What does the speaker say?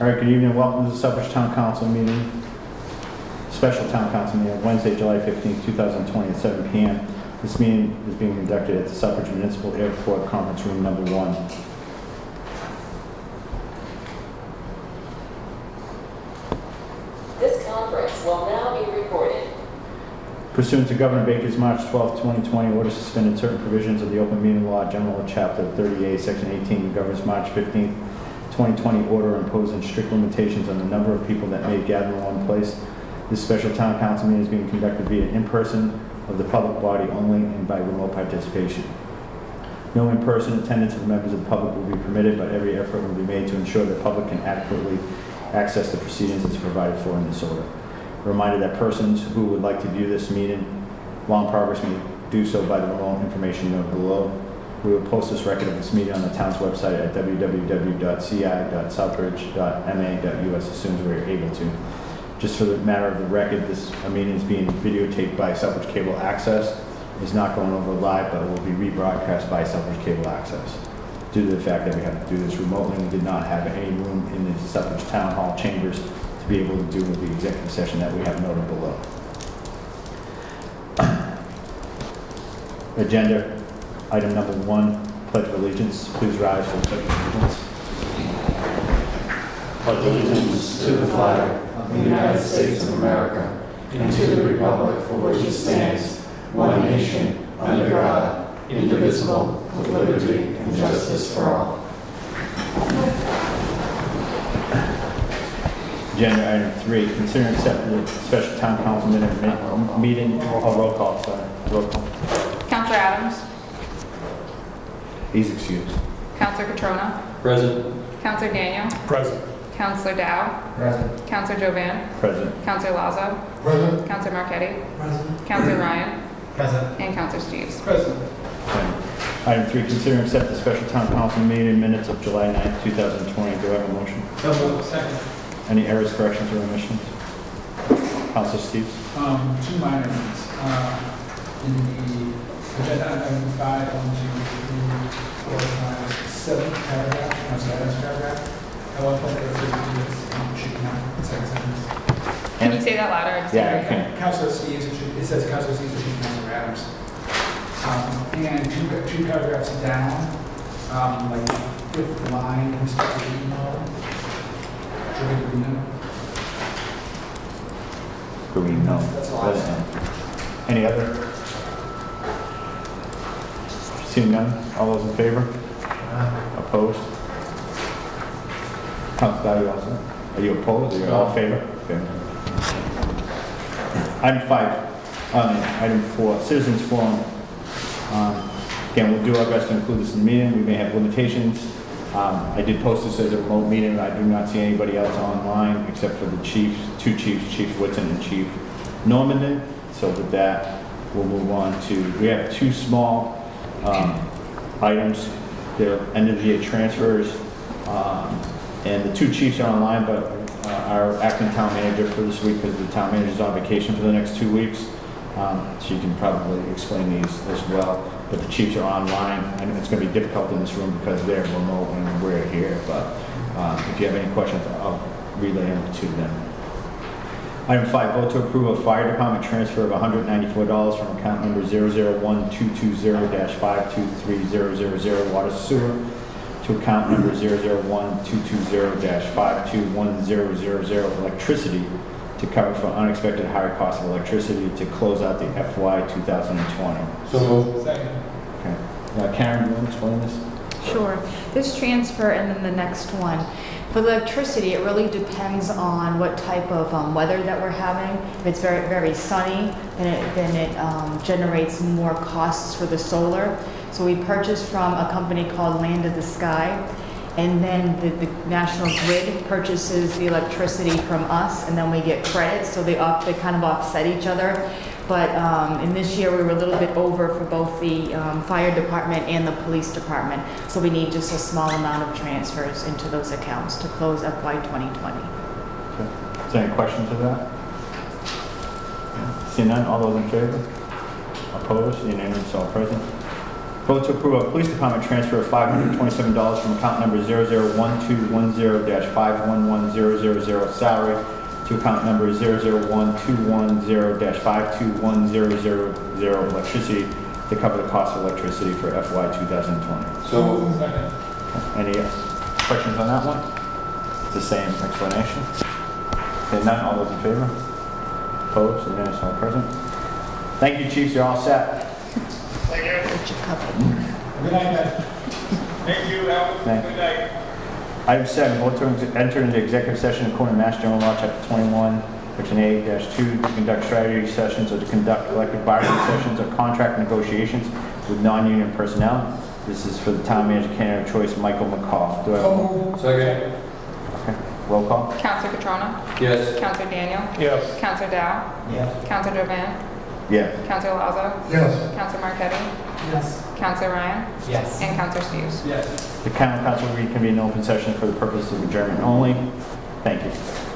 All right, good evening, welcome to the Southbridge Town Council meeting, special town council meeting, Wednesday, July 15th, 2020, at 7 PM. This meeting is being conducted at the Southbridge Municipal Airport Conference Room Number One. This conference will now be recorded. Pursuant to Governor Baker's March 12, 2020 order suspending certain provisions of the open meeting law, general chapter 38, section 18, the governor's March 15, 2020 order imposing strict limitations on the number of people that may gather in one place. This special town council meeting is being conducted via in-person of the public body only and by remote participation. No in-person attendance of members of the public will be permitted, but every effort will be made to ensure the public can adequately access the proceedings as provided for in this order. A Reminder that persons who would like to view this meeting while in progress may do so by the remote information below. We will post this record of this meeting on the town's website at www.ci.southbridge.ma.us as soon as we are able to. Just for the matter of the record, this meeting is being videotaped by Southbridge Cable Access. It's not going over live, but it will be rebroadcast by Southbridge Cable Access. Due to the fact that we have to do this remotely, we did not have any room in the Southbridge Town Hall chambers to be able to do the executive session that we have noted below. Agenda, item number one, pledge of allegiance. Please rise for the pledge of allegiance. pledge allegiance to the flag of the United States of America and to the republic for which it stands, one nation, under God, indivisible, with liberty and justice for all. Agenda item three, consider accepting the special town council minute mi- meeting, oh, roll call, sorry, roll call. Counselor Adams? He's excused. Counselor Catrona? Present. Counselor Daniel? Present. Counselor Dow? Present. Counselor Jovan? Present. Counselor Lazo? Present. Counselor Marquetti? Present. Counselor Ryan? Present. And Counselor Steves? Present. Item three, consider and accept the special town council meeting minutes of July 9th, 2020. Do I have a motion? So moved. Second. Any errors, corrections, or omissions? Council Steve? Um, two minor ones. Uh, in the agenda item five, one, two, three, four, five, seven paragraph, no, sorry, that's paragraph. I want to refer to this, should not, second sentence. Can you say that louder? I just Yeah, didn't hear you. okay. Counselor Steves, it should, it says Counselor Steves, it should be Counselor Adams. Um, and two, two paragraphs down, um, like fifth line, Mr. Reno. Joey Reno. Green, no. That's the last Any other? Seeing none, all those in favor? Opposed? Council you also? Are you opposed, or you're all in favor? Okay. Item five, um, item four, citizens forum. Um, Again, we'll do our best to include this in the meeting, we may have limitations. Um, I did post this as a remote meeting, I do not see anybody else online except for the chiefs, two chiefs, Chief Whitson and Chief Normandin. So with that, we'll move on to, we have two small um, items. They're end transfers. um, And the two chiefs are online, but uh, our acting town manager for this week, because the town manager's on vacation for the next two weeks. um, She can probably explain these as well. But the chiefs are online, and it's going to be difficult in this room because they're remote and we're here. But um, if you have any questions, I'll relay them to them. Item five, vote to approve a fire department transfer of $194 from account number 001-220-523000 water sewer to account number 001-220-521000 electricity to cover for unexpected higher cost of electricity to close out the FY 2020. So moved. Second. Okay. Now Karen, you want to explain this? Sure. This transfer and then the next one. For electricity, it really depends on what type of um, weather that we're having. If it's very, very sunny, then it, then it um, generates more costs for the solar. So we purchased from a company called Land of the Sky. And then the, the National Grid purchases the electricity from us, and then we get credits, so they off, they kind of offset each other. But um, in this year, we were a little bit over for both the um, fire department and the police department. So we need just a small amount of transfers into those accounts to close FY 2020. Okay. Is there any questions of that? Seeing none, all those in favor? Opposed, unanimous, all present. Vote to approve a police department transfer of $527 from account number 001210-511000 salary to account number 00121052100 electricity to cover the cost of electricity for FY 2020. So moved. Any questions on that one? It's the same explanation. Okay, none, all those in favor? Opposed, unanimous, all present. Thank you, chiefs, you're all set. Get your cover. Good night, guys. Thank you, have a Thank- good night. Item seven, vote to enter into executive session according to Mass General Law, Chapter 21, Section 8-2, to conduct strategy sessions or to conduct collective bargaining sessions or contract negotiations with non-union personnel. This is for the town manager candidate of choice, Michael McCall. Do I have a Second. okay, roll call? Counselor Catrona? Yes. Counselor Daniel? Yes. Counselor Dow? Yes. Counselor Jovan? Yes. Counselor Lazo? Yes. Counselor Yes. Counselor Ryan? Yes. And Counselor Steves? Yes. The common council reconvene in open session for the purpose of adjournment only. Thank you.